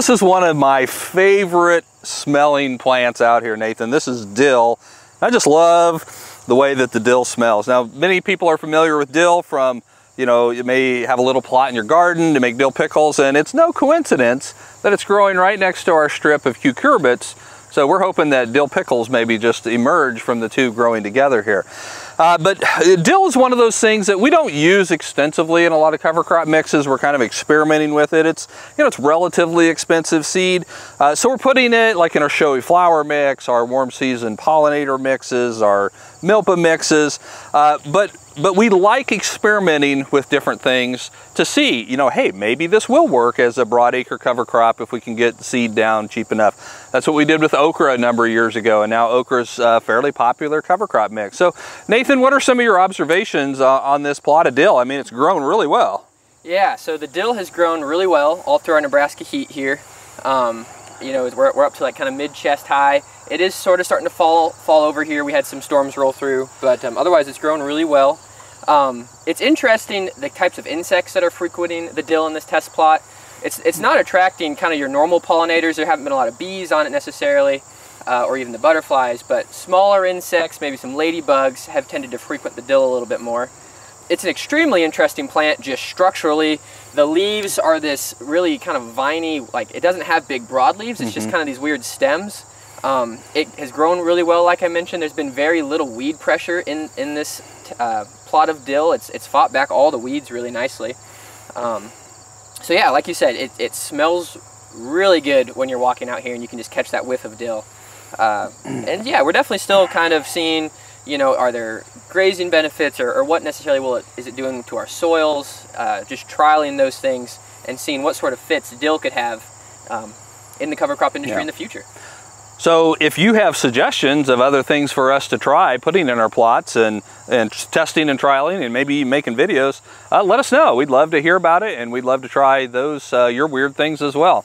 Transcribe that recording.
This is one of my favorite smelling plants out here, Nathan. This is dill. I just love the way that the dill smells. Now, many people are familiar with dill from, you know, you may have a little plot in your garden to make dill pickles, and it's no coincidence that it's growing right next to our strip of cucurbits. So we're hoping that dill pickles maybe just emerge from the two growing together here. Uh, but dill is one of those things that we don't use extensively in a lot of cover crop mixes. We're kind of experimenting with it. It's, you know, it's relatively expensive seed. Uh, so we're putting it like in our showy flower mix, our warm season pollinator mixes, our milpa mixes. Uh, but but we like experimenting with different things to see, you know, hey, maybe this will work as a broadacre cover crop if we can get seed down cheap enough. That's what we did with okra a number of years ago, and now okra's a fairly popular cover crop mix. So, Nathan, what are some of your observations uh, on this plot of dill? I mean, it's grown really well. Yeah, so the dill has grown really well all through our Nebraska heat here. Um, you know, we're, we're up to like kind of mid-chest high. It is sort of starting to fall fall over here. We had some storms roll through, but um, otherwise it's grown really well. Um, it's interesting the types of insects that are frequenting the dill in this test plot. It's, it's not attracting kind of your normal pollinators. There haven't been a lot of bees on it necessarily, uh, or even the butterflies, but smaller insects, maybe some ladybugs, have tended to frequent the dill a little bit more. It's an extremely interesting plant just structurally. The leaves are this really kind of viney, like it doesn't have big broad leaves, it's mm -hmm. just mm-hmm. kind of these weird stems. Um, it has grown really well, like I mentioned. There's been very little weed pressure in, in this uh, plot of dill. It's, it's fought back all the weeds really nicely. Um, so yeah, like you said, it, it smells really good when you're walking out here and you can just catch that whiff of dill. Uh, and yeah, we're definitely still kind of seeing, you know, are there grazing benefits or, or what necessarily will it, is it doing to our soils? Uh, just trialing those things and seeing what sort of fits dill could have um, in the cover crop industry yeah. in the future. So if you have suggestions of other things for us to try putting in our plots and, and testing and trialing and maybe making videos, uh, let us know. We'd love to hear about it and we'd love to try those, uh, your weird things as well.